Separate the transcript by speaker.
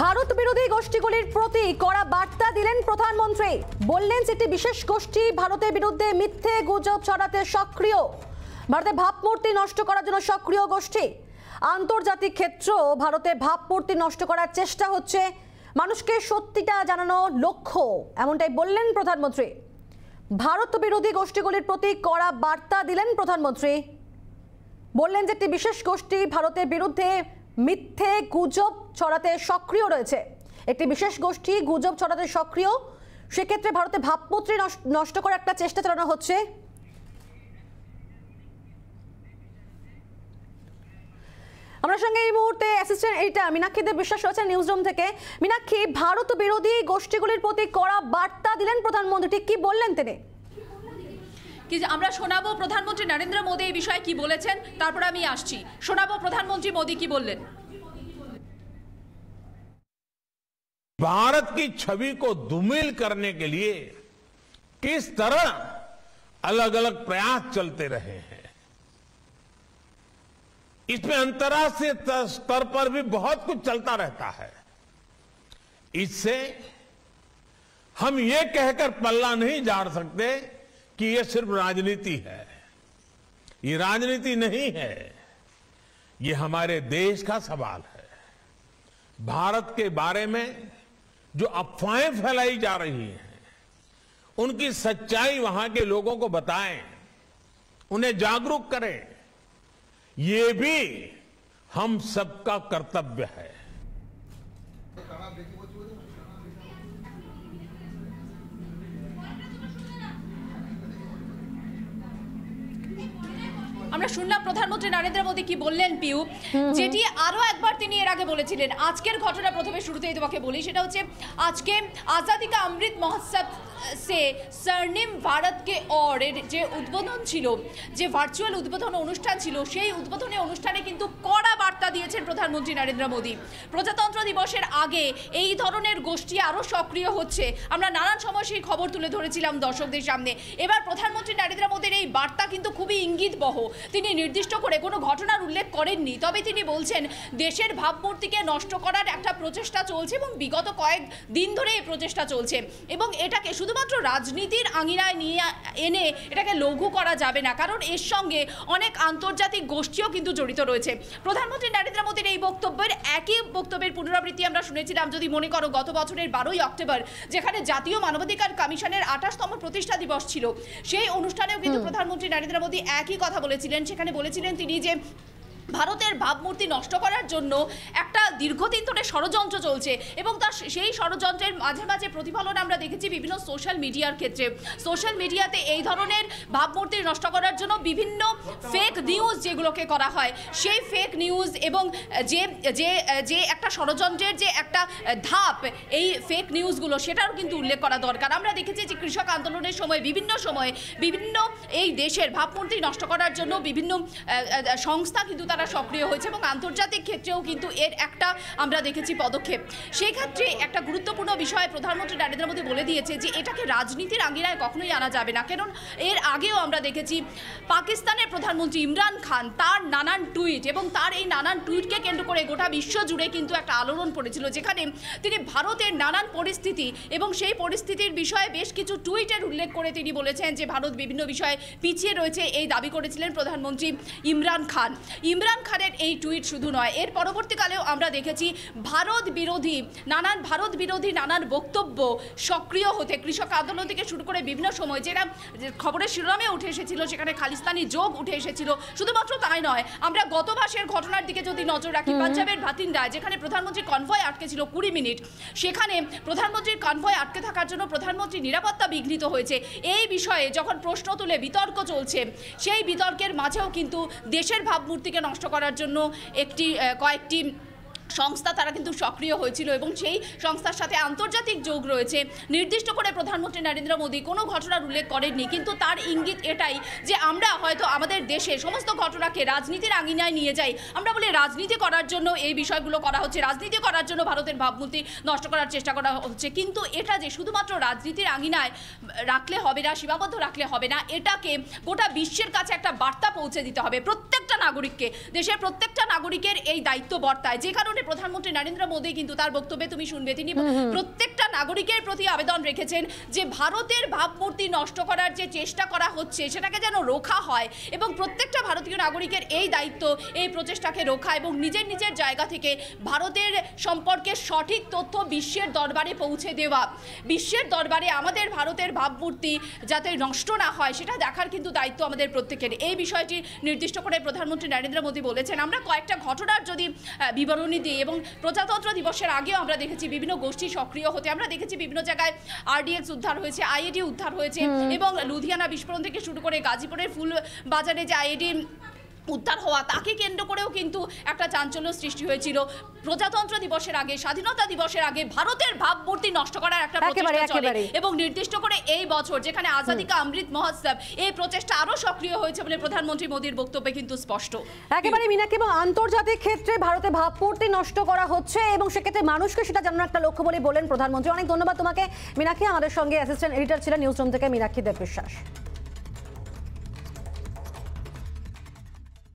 Speaker 1: ভারত বিরোধী গোষ্ঠীগুলির প্রতি কড়া বার্তা দিলেন প্রধানমন্ত্রী। বললেন একটি বিশেষ গোষ্ঠী ভারতের বিরুদ্ধে মিথ্যে গুজব ছড়াতে সক্রিয়। ভারতের ভাবমূর্তি নষ্ট করার জন্য সক্রিয় গোষ্ঠী। আন্তর্জাতিক ক্ষেত্র ভারতে ভাবমূর্তি নষ্ট করার চেষ্টা হচ্ছে। মানুষকে সত্যিটা জানানো লক্ষ্য, এমনটাই বললেন প্রধানমন্ত্রী। ভারত বিরোধী গোষ্ঠীগুলির প্রতি কড়া বার্তা দিলেন প্রধানমন্ত্রী। বললেন যে একটি বিশেষ গোষ্ঠী ভারতের বিরুদ্ধে মিথ্যে গুজব ছড়াতে সক্রিয় রয়েছে। একটি বিশেষ গোষ্ঠী গুজব ছড়াতে সক্রিয়। সেক্ষেত্রে ভারতে ভাবমূর্তি নষ্ট- করার একটা চেষ্টা চালানো হচ্ছে। আমার সঙ্গে এই মুহূর্তে অ্যাসিস্ট্যান্ট এইটা মীনাক্ষী দেব বিশ্বাস রয়েছে নিউজ রুম থেকে। মীনাক্ষী ভারত বিরোধী গোষ্ঠীগুলির প্রতি কড়া বার্তা দিলেন প্রধানমন্ত্রী। ঠিক কি বললেন তিনি?
Speaker 2: কি যে আমরা শোনাবো প্রধানমন্ত্রী নরেন্দ্র মোদী এই বিষয়ে কি বলেছেন তারপর আমি আসছি শোনাবো প্রধানমন্ত্রী মোদী কি বললেন
Speaker 3: भारत की छवि को दुमिल करने के लिए किस तरह अलग अलग प्रयास चलते रहे हैं इसमें अंतर्राष्ट्रीय त- स्तर पर भी बहुत कुछ चलता रहता है इससे हम ये कहकर पल्ला नहीं झाड़ सकते कि ये सिर्फ़ राजनीति है। ये राजनीति नहीं है। ये हमारे देश का सवाल है। भारत के बारे में जो अफवाहें फैलाई जा रही हैं, उनकी सच्चाई वहाँ के लोगों को बताएँ, उन्हें जागरूक करें, ये भी हम सबका कर्तव्य है।
Speaker 2: আমরা শুনলাম প্রধানমন্ত্রী নরেন্দ্র মোদী কি বললেন পিউ? যেটি আরও একবার তিনি এর আগে বলেছিলেন। আজকের ঘটনা প্রথমে শুরুতেই তোমাকে বলি সেটা হচ্ছে আজকে আজাদিকা অমৃত মহোৎসব সে স্বর্ণিম ভারতকে অর এর যে উদ্বোধন ছিল, যে ভার্চুয়াল উদ্বোধন অনুষ্ঠান ছিল, সেই উদ্বোধনী অনুষ্ঠানে কিন্তু কড়া বার্তা দিয়েছেন প্রধানমন্ত্রী নরেন্দ্র মোদী। প্রজাতন্ত্র দিবসের আগে এই ধরনের গোষ্ঠী আরও সক্রিয় হচ্ছে। আমরা নানান সময় সেই খবর তুলে ধরেছিলাম দর্শকদের সামনে। এবার প্রধানমন্ত্রী নরেন্দ্র মোদীর এই বার্তা কিন্তু খুবই ইঙ্গিতবহ। তিনি নির্দিষ্ট করে কোনো ঘটনার উল্লেখ করেননি, তবে তিনি বলছেন, দেশের ভাবমূর্তিকে নষ্ট করার একটা প্রচেষ্টা চলছে এবং বিগত কয়েক দিন ধরে এই প্রচেষ্টা চলছে এবং এটাকে শুধুমাত্র রাজনীতির আঙিনায় নিয়ে এনে এটাকে লঘু করা যাবে না কারণ এর সঙ্গে অনেক আন্তর্জাতিক গোষ্ঠীও কিন্তু জড়িত রয়েছে। প্রধানমন্ত্রী নরেন্দ্র মোদীর এই বক্তব্যের একই বক্তব্যের পুনরাবৃত্তি আমরা শুনেছিলাম যদি মনে করো গত বছরের বারোই অক্টোবর যেখানে জাতীয় মানবাধিকার কমিশনের আঠাশতম প্রতিষ্ঠা দিবস ছিল। সেই অনুষ্ঠানেও কিন্তু প্রধানমন্ত্রী নরেন্দ্র মোদী একই কথা বলেছিলেন সেখানে বলেছিলেন তিনি যে ভারতের ভাবমূর্তি নষ্ট করার জন্য একটা দীর্ঘদিন ধরে ষড়যন্ত্র চলছে এবং তার সেই ষড়যন্ত্রের মাঝে মাঝে প্রতিফলন আমরা দেখেছি বিভিন্ন সোশ্যাল মিডিয়ার ক্ষেত্রে। সোশ্যাল মিডিয়াতে এই ধরনের ভাবমূর্তি নষ্ট করার জন্য বিভিন্ন ফেক নিউজ যেগুলোকে করা হয়, সেই ফেক নিউজ এবং যে যে যে একটা ষড়যন্ত্রের যে একটা ধাপ, এই ফেক নিউজগুলো সেটারও কিন্তু উল্লেখ করা দরকার। আমরা দেখেছি যে কৃষক আন্দোলনের সময়, বিভিন্ন সময় বিভিন্ন এই দেশের ভাবমূর্তি নষ্ট করার জন্য বিভিন্ন সংস্থা কিন্তু তারা সক্রিয় হয়েছে এবং আন্তর্জাতিক ক্ষেত্রেও কিন্তু এর একটা আমরা দেখেছি পদক্ষেপ। সেই ক্ষেত্রে একটা গুরুত্বপূর্ণ বিষয় প্রধানমন্ত্রী নরেন্দ্র মোদী বলে দিয়েছে যে, এটাকে রাজনীতির আঙ্গিনায় কখনোই আনা যাবে না। কারণ এর আগেও আমরা দেখেছি পাকিস্তানের প্রধানমন্ত্রী ইমরান খান তার নানান টুইট এবং তার এই নানান টুইটকে কেন্দ্র করে গোটা বিশ্ব জুড়ে কিন্তু একটা আলোড়ন পড়েছিল, যেখানে তিনি ভারতের নানান পরিস্থিতি এবং সেই পরিস্থিতির বিষয়ে বেশ কিছু টুইটের উল্লেখ করে তিনি বলেছেন যে, ভারত বিভিন্ন বিষয়ে পিছিয়ে রয়েছে এই দাবি করেছিলেন প্রধানমন্ত্রী ইমরান খান। ইমরান খানের এই টুইট শুধু নয় এর পরবর্তীকালেও আমরা দেখেছি ভারত বিরোধী নানান ভারত বিরোধী নানান বক্তব্য সক্রিয় হতে কৃষক আন্দোলন থেকে শুরু করে বিভিন্ন সময় যেটা যে খবরের শিরোনামে উঠে এসেছিল সেখানে খালিস্তানি যোগ উঠে এসেছিল শুধুমাত্র তাই নয় আমরা গত মাসের ঘটনার দিকে যদি নজর রাখি পাঞ্জাবের ভাতিন্ডায় যেখানে প্রধানমন্ত্রী কনভয় আটকে ছিল কুড়ি মিনিট সেখানে প্রধানমন্ত্রীর কনভয় আটকে থাকার জন্য প্রধানমন্ত্রী নিরাপত্তা বিঘ্নিত হয়েছে। এই বিষয়ে যখন প্রশ্ন তুলে বিতর্ক চলছে সেই বিতর্কের মাঝেও কিন্তু দেশের ভাবমূর্তিকে নষ্ট করার জন্য একটি কয়েকটি সংস্থা তারা কিন্তু সক্রিয় হয়েছিল এবং সেই সংস্থার সাথে আন্তর্জাতিক যোগ রয়েছে। নির্দিষ্ট করে প্রধানমন্ত্রী নরেন্দ্র মোদী কোনো ঘটনার উল্লেখ করেননি, কিন্তু তার ইঙ্গিত এটাই যে আমরা হয়তো আমাদের দেশে সমস্ত ঘটনাকে রাজনীতির আঙিনায় নিয়ে যাই। আমরা বলি রাজনীতি করার জন্য এই বিষয়গুলো করা হচ্ছে, রাজনীতি করার জন্য ভারতের ভাবমূর্তি নষ্ট করার চেষ্টা করা হচ্ছে। কিন্তু এটা যে শুধুমাত্র রাজনীতির আঙিনায় রাখলে হবে না, সীমাবদ্ধ রাখলে হবে না, এটাকে গোটা বিশ্বের কাছে একটা বার্তা পৌঁছে দিতে হবে। প্রত্যেকটা নাগরিককে দেশের প্রত্যেকটা নাগরিকের এই দায়িত্ব বর্তায়। যে কারণে প্রধানমন্ত্রী নরেন্দ্র মোদী কিন্তু তার বক্তব্যে তুমি শুনবে তিনি প্রত্যেকটা নাগরিকের প্রতি আবেদন রেখেছেন যে ভারতের ভাবমূর্তি নষ্ট করার যে চেষ্টা করা হচ্ছে সেটাকে যেন রোখা হয় এবং প্রত্যেকটা ভারতীয় নাগরিকের এই দায়িত্ব এই প্রচেষ্টাকে রোখা এবং নিজের নিজের জায়গা থেকে ভারতের সম্পর্কে সঠিক তথ্য বিশ্বের দরবারে পৌঁছে দেওয়া। বিশ্বের দরবারে আমাদের ভারতের ভাবমূর্তি যাতে নষ্ট না হয় সেটা দেখার কিন্তু দায়িত্ব আমাদের প্রত্যেকের। এই বিষয়টি নির্দিষ্ট করে প্রধানমন্ত্রী নরেন্দ্র মোদী বলেছেন আমরা কয়েকটা ঘটনার যদি বিবরণী দিই এবং প্রজাতন্ত্র দিবসের আগেও আমরা দেখেছি বিভিন্ন গোষ্ঠী সক্রিয় হতে আমরা দেখেছি বিভিন্ন জায়গায় আরডিএক্স উদ্ধার হয়েছে আইএডি উদ্ধার হয়েছে এবং লুধিয়ানা বিস্ফোরণ থেকে শুরু করে গাজীপুরের ফুল বাজারে যে আইএডি উদ্ধার হওয়া তাকে কেন্দ্র করেও কিন্তু একটা চাঞ্চল্য সৃষ্টি হয়েছিল। প্রজাতন্ত্র দিবসের আগে স্বাধীনতা দিবসের আগে ভারতের ভাবমূর্তি নষ্ট করার একটা প্রচেষ্টা চলে এবং নির্দিষ্ট করে এই বছর যেখানে আজাদি কা অমৃত মহোৎসব এই প্রচেষ্টা আরও সক্রিয় হয়েছে বলে প্রধানমন্ত্রী মোদীর বক্তব্যে কিন্তু স্পষ্ট।
Speaker 1: একেবারে মিনাকে এবং আন্তর্জাতিক ক্ষেত্রে ভারতে ভাবমূর্তি নষ্ট করা হচ্ছে এবং সেক্ষেত্রে মানুষকে সেটা জানানোর একটা লক্ষ্য বলে বলেন প্রধানমন্ত্রী। অনেক ধন্যবাদ তোমাকে। মিনাক্ষী আমাদের সঙ্গে অ্যাসিস্ট্যান্ট এডিটর ছিলেন নিউজ রুম থেকে মীনাক্ষী দেব বিশ্বাস